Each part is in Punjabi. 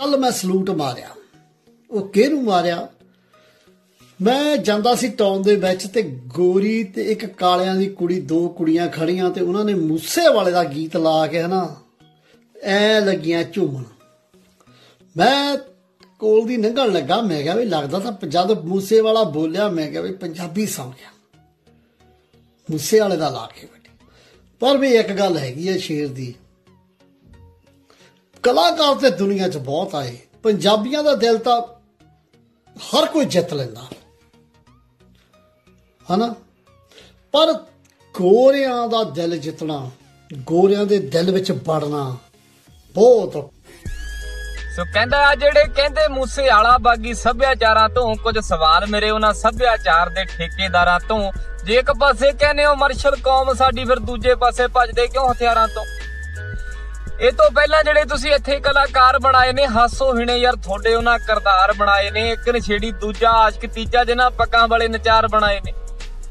ਕੱਲ ਮੈਂ ਸਲੂਟ ਮਾਰਿਆ। ਉਹ ਕਿਹਨੂੰ ਮਾਰਿਆ? ਮੈਂ ਜਾਂਦਾ ਸੀ ਟਾਊਨ ਦੇ ਵਿੱਚ ਤੇ ਗੋਰੀ ਤੇ ਇੱਕ ਕਾਲਿਆਂ ਦੀ ਕੁੜੀ, ਦੋ ਕੁੜੀਆਂ ਖੜੀਆਂ ਤੇ ਉਹਨਾਂ ਨੇ ਮੂਸੇ ਵਾਲੇ ਦਾ ਗੀਤ ਲਾ ਕੇ ਹਨਾ, ਐ ਲੱਗੀਆਂ ਝੂਮਣ। ਮੈਂ ਕੋਲ ਦੀ ਲੰਘਣ ਲੱਗਾ, ਮੈਂ ਕਿਹਾ ਵੀ ਲੱਗਦਾ ਤਾਂ ਜਦ ਮੂਸੇ ਵਾਲਾ ਬੋਲਿਆ, ਮੈਂ ਕਿਹਾ ਵੀ ਪੰਜਾਬੀ ਸੌਂ ਗਿਆ ਮੂਸੇ ਵਾਲੇ ਦਾ ਲਾ ਕੇ ਬੈਠੀ। ਪਰ ਵੀ ਇੱਕ ਗੱਲ ਹੈਗੀ ਹੈ ਸ਼ੇਰ ਦੀ ਕਲਾਕਾਰ ਤੇ ਦੁਨੀਆ 'ਚ ਬਹੁਤ ਆਏ। ਪੰਜਾਬੀਆਂ ਦਾ ਦਿਲ ਤਾਂ ਹਰ ਕੋਈ ਜਿੱਤ ਲੈਂਦਾ। ਹਨਾ? ਪਰ ਗੋਰਿਆਂ ਦਾ ਦਿਲ ਜਿੱਤਣਾ, ਗੋਰਿਆਂ ਦੇ ਦਿਲ ਵਿੱਚ ਵੜਨਾ ਬਹੁਤ ਸੋ ਕਹਿੰਦਾ, ਆ ਜਿਹੜੇ ਕਹਿੰਦੇ ਮੂਸੇ ਵਾਲਾ ਬਾਗੀ ਸੱਭਿਆਚਾਰਾਂ ਤੋਂ ਕੁਝ ਸਵਾਲ ਮੇਰੇ ਉਹਨਾਂ ਸੱਭਿਆਚਾਰ ਦੇ ਠੇਕੇਦਾਰਾਂ ਤੋਂ। ਜੇ ਇੱਕ ਪਾਸੇ ਕਹਿੰਦੇ ਹੋ, ਮਰਸ਼ਲ ਕੌਮ ਸਾਡੀ ਫਿਰ ਦੂਜੇ ਪਾਸੇ ਭੱਜਦੇ ਕਿਉਂ ਹਥਿਆਰਾਂ ਤੋਂ? ਇਹ ਤੋਂ ਪਹਿਲਾਂ ਜਿਹੜੇ ਤੁਸੀਂ ਇੱਥੇ ਕਲਾਕਾਰ ਬਣਾਏ ਨੇ, ਹਾਸੋ ਹਿਣੇ ਯਾਰ, ਤੁਹਾਡੇ ਉਹਨਾਂ ਕਰਤਾਰ ਬਣਾਏ ਨੇ, ਇੱਕ ਨਛੇੜੀ ਦੂਜਾ ਆਸ਼ਕ, ਤੀਜਾ ਜਿਹਨਾਂ ਪੱਕਾਂ ਵਾਲੇ ਨਚਾਰ ਬਣਾਏ ਨੇ।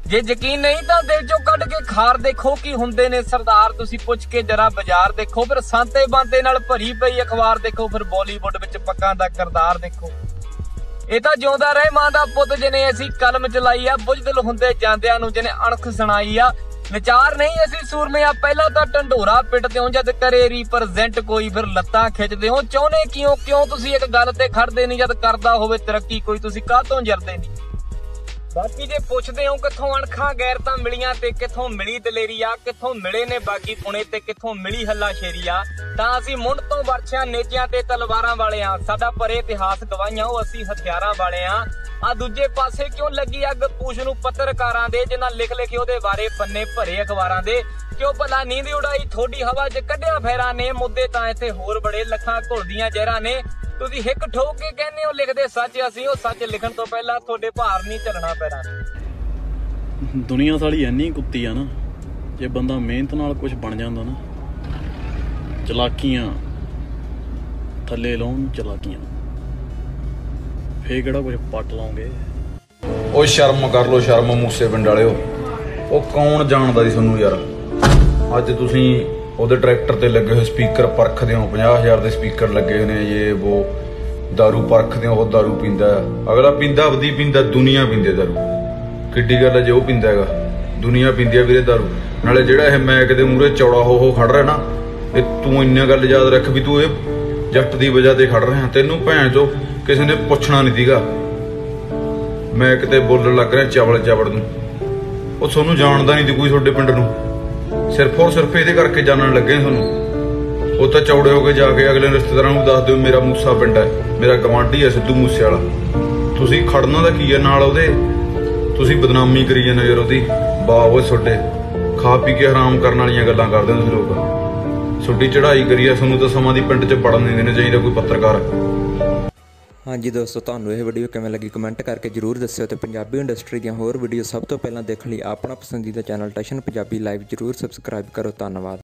ਜੇ ਯਕੀਨ ਨਹੀਂ ਤਾਂ ਦਿਲ ਚੋਂ ਕੱਢ ਕੇ ਖਾਰ ਦੇਖੋ ਕੀ ਹੁੰਦੇ ਨੇ ਸਰਦਾਰ, ਤੁਸੀਂ ਪੁੱਛ ਕੇ ਜਰਾ ਬਾਜ਼ਾਰ ਦੇਖੋ, ਫਿਰ ਸੰਤੇ ਬਾਂਤੇ ਨਾਲ ਭਰੀ ਪਈ ਅਖਬਾਰ ਦੇਖੋ, ਫਿਰ ਬਾਲੀਵੁੱਡ ਵਿੱਚ ਪੱਕਾਂ ਦਾ ਕਰਤਾਰ ਦੇਖੋ। ਇਹ ਤਾਂ ਜਿਉਂਦਾ ਰਹੇ ਮਾਂ ਦਾ ਪੁੱਤ ਜਿਹਨੇ ਅਸੀਂ ਕਲਮ ਚਲਾਈ ਆ, ਬੁਝਦਿਲ ਹੁੰਦੇ ਜਾਂਦਿਆਂ ਨੂੰ ਜਿਹਨੇ ਅਣਖ ਸੁਣਾਈ ਆ ਵਿਚਾਰ ਨਹੀਂ ਅਸੀਂ ਸੂਰਮੇ ਸੂਰਮਿਆਂ ਪਹਿਲਾਂ ਤਾਂ ਢੰਡੋਰਾ ਪਿੱਟਦੇ ਹੋ ਜਦ ਕਰੇ ਰੀਪਰੈਜ਼ੈਂਟ ਕੋਈ ਫਿਰ ਲੱਤਾਂ ਖਿੱਚਦੇ ਹੋ, ਚਾਹੁੰਦੇ ਕਿਉਂ ਕਿਉਂ ਤੁਸੀਂ ਇੱਕ ਗੱਲ ਤੇ ਖੜਦੇ ਨਹੀਂ, ਜਦ ਕਰਦਾ ਹੋਵੇ ਤਰੱਕੀ ਕੋਈ, ਤੁਸੀਂ ਕਾਹਤੋਂ ਜਰਦੇ ਨਹੀਂ? ਬਾਕੀ ਜੇ ਪੁੱਛਦੇ ਹੋ ਕਿੱਥੋਂ ਅਣਖਾਂ ਗੈਰਤਾਂ ਮਿਲੀਆਂ ਤੇ ਕਿੱਥੋਂ ਮਿਲੀ ਦਲੇਰੀ ਆ ਕਿੱਥੋਂ ਮਿਲੇ ਨੇ ਬਾਗੀ ਪੁਣੇ ਤੇ ਕਿੱਥੋਂ ਮਿਲੀ ਹੱਲਾ ਸ਼ੇਰੀਆ, ਤਾਂ ਅਸੀਂ ਮੁੰਡ ਤੋਂ ਵਰਛਿਆਂ ਨੇਜਿਆਂ ਤੇ ਤਲਵਾਰਾਂ ਵਾਲੇ ਆ ਸਾਡਾ ਪਰੇ ਇਤਿਹਾਸ ਗਵਾਈਆਂ, ਉਹ ਅਸੀਂ ਹਥਿਆਰਾਂ ਵਾਲੇ ਆ ਆ ਦੂਜੇ ਪਾਸੇ ਕਿਉਂ ਲੱਗੀ ਅੱਗ? ਪੂਛ ਨੂੰ ਪੱਤਰਕਾਰਾਂ ਦੇ, ਜਿਨ੍ਹਾਂ ਲਿਖ ਲਿਖੇ ਉਹਦੇ ਬਾਰੇ ਪੰਨੇ ਭਰੇ ਅਖਬਾਰਾਂ ਦੇ। ਕਿਉਂ ਭਲਾ ਨੀਂਦ ਉਡਾਈ? ਥੋੜੀ ਹਵਾ 'ਚ ਕੱਢਿਆ ਫੇਰਾਂ ਨੇ, ਮੁੱਦੇ ਤਾਂ ਇੱਥੇ ਹੋਰ ਬੜੇ ਲੱਖਾਂ ਘੁਲਦੀਆਂ ਜ਼ਹਿਰਾਂ ਨੇ। ਤੁਸੀਂ ਹਿੱਕ ਠੋਕ ਕੇ ਕਹਿੰਦੇ ਹੋ ਲਿਖਦੇ ਸੱਚ ਅਸੀਂ ਉਹ ਸੱਚ ਲਿਖਣ ਤੋਂ ਪਹਿਲਾਂ ਤੁਹਾਡੇ ਭਾਰ ਨਹੀਂ ਚੱਲਣਾ ਪੈਣਾ। ਦੁਨੀਆ ਸਾਲੀ ਇੰਨੀ ਕੁੱਤੀ ਆ ਨਾ ਜੇ ਬੰਦਾ ਮਿਹਨਤ ਨਾਲ ਕੁਝ ਬਣ ਜਾਂਦਾ ਨਾ ਚਲਾਕੀਆਂ ਥੱਲੇ ਲਾਉਣ ਚਲਾਕੀਆਂ। ਫੇਰ ਕਿਹੜਾ ਕੁਝ ਪੱਟ ਲਾਉਂਗੇ? ਉਹ ਸ਼ਰਮ ਕਰ ਲੋ ਸ਼ਰਮ ਮੂਸੇ ਪਿੰਡ ਵਾਲਿਓ। ਉਹ ਕੌਣ ਜਾਣਦਾ ਸੀ ਤੁਹਾਨੂੰ ਯਾਰ? ਅੱਜ ਤੁਸੀਂ ਉਹਦੇ ਟਰੈਕਟਰ ਤੇ ਲੱਗੇ ਹੋਏ ਸਪੀਕਰ ਪਰਖਦੇ ਹੋ 50000 ਦੇ ਸਪੀਕਰ ਲੱਗੇ ਹੋਏ ਨੇ ਇਹ ਉਹ दारू ਪਰਖਦੇ ਹੋ ਉਹ दारू ਪੀਂਦਾ ਹੈ। ਅਗਲਾ ਪੀਂਦਾ ਆਪਦੀ ਪੀਂਦਾ ਦੁਨੀਆ ਪੀਂਦੇ दारू ਕਿੱਡੀ ਗੱਲ ਹੈ ਜੇ ਉਹ ਪੀਂਦਾ ਹੈਗਾ ਦੁਨੀਆ ਪੀਂਦੀ ਆ ਵੀਰੇ दारू ਨਾਲੇ ਜਿਹੜਾ ਇਹ ਮੈਂ ਕਿਤੇ ਮੂਰੇ ਚੌੜਾ ਹੋ ਹੋ ਖੜ ਰਿਹਾ ਨਾ ਇਹ ਤੂੰ ਇੰਨਾ ਗੱਲ ਯਾਦ ਰੱਖ ਵੀ ਤੂੰ ਇਹ ਜੱਟ ਦੀ ਵਜ੍ਹਾ ਤੇ ਖੜ ਰਿਹਾ ਤੈਨੂੰ ਭੈਣ ਚੋ ਕਿਸੇ ਨੇ ਪੁੱਛਣਾ ਨਹੀਂ ਦੀਗਾ ਮੈਂ ਕਿਤੇ ਬੋਲਣ ਲੱਗ ਰਿਹਾ ਚਵਲ ਚਵੜ ਨੂੰ ਉਹ ਤੁਹਾਨੂੰ ਜਾਣਦਾ ਨਹੀਂ ਤੇ ਕੋਈ ਤੁਹਾਡੇ ਪਿੰਡ ਨੂੰ ਸਿਰਫ ਔਰ ਸਿਰਫ ਇਹਦੇ ਕਰਕੇ ਜਾਣਨ ਲੱਗੇ ਤੁਹਾਨੂੰ। ਉਹ ਤਾਂ ਚੌੜੇ ਹੋ ਕੇ ਜਾ ਕੇ ਅਗਲੇ ਰਿਸ਼ਤੇਦਾਰਾਂ ਨੂੰ ਦੱਸ ਦਿਓ, ਮੇਰਾ ਮੂਸਾ ਪਿੰਡ ਹੈ, ਮੇਰਾ ਗਵਾਂਢੀ ਹੈ ਸਿੱਧੂ ਮੂਸੇ ਵਾਲਾ ਤੁਸੀਂ ਖੜਨਾ ਦਾ ਕੀ ਹੈ ਨਾਲ ਉਹਦੇ? ਤੁਸੀਂ ਬਦਨਾਮੀ ਕਰੀ ਜਾਂਦੇ ਯਾਰ ਉਹਦੀ। ਵਾਹ ਓਏ ਤੁਹਾਡੇ, ਖਾ ਪੀ ਕੇ ਆਰਾਮ ਕਰਨ ਵਾਲੀਆਂ ਗੱਲਾਂ ਕਰਦੇ ਹੋ ਲੋਕ। ਛੋਟੀ ਚੜ੍ਹਾਈ ਕਰੀ ਆ, ਤੁਹਾਨੂੰ ਤਾਂ ਸਮਾਂ ਦੀ ਪਿੰਡ 'ਚ ਪੜਨ ਨਹੀਂ ਦੇਣਾ ਚਾਹੀਦਾ ਕੋਈ ਪੱਤਰਕਾਰ। ਹਾਂਜੀ ਦੋਸਤੋ, ਤੁਹਾਨੂੰ ਇਹ ਵੀਡੀਓ ਕਿਵੇਂ ਲੱਗੀ ਕਮੈਂਟ ਕਰਕੇ ਜਰੂਰ ਦੱਸਿਓ ਤੇ ਪੰਜਾਬੀ ਇੰਡਸਟਰੀ ਦੀਆਂ ਹੋਰ ਵੀਡੀਓ ਸਭ ਤੋਂ ਪਹਿਲਾਂ ਦੇਖਣ ਲਈ ਆਪਣਾ ਪਸੰਦੀਦਾ ਚੈਨਲ ਟਸ਼ਨ ਪੰਜਾਬੀ ਲਾਈਵ ਜਰੂਰ ਸਬਸਕ੍ਰਾਈਬ ਕਰੋ। ਧੰਨਵਾਦ।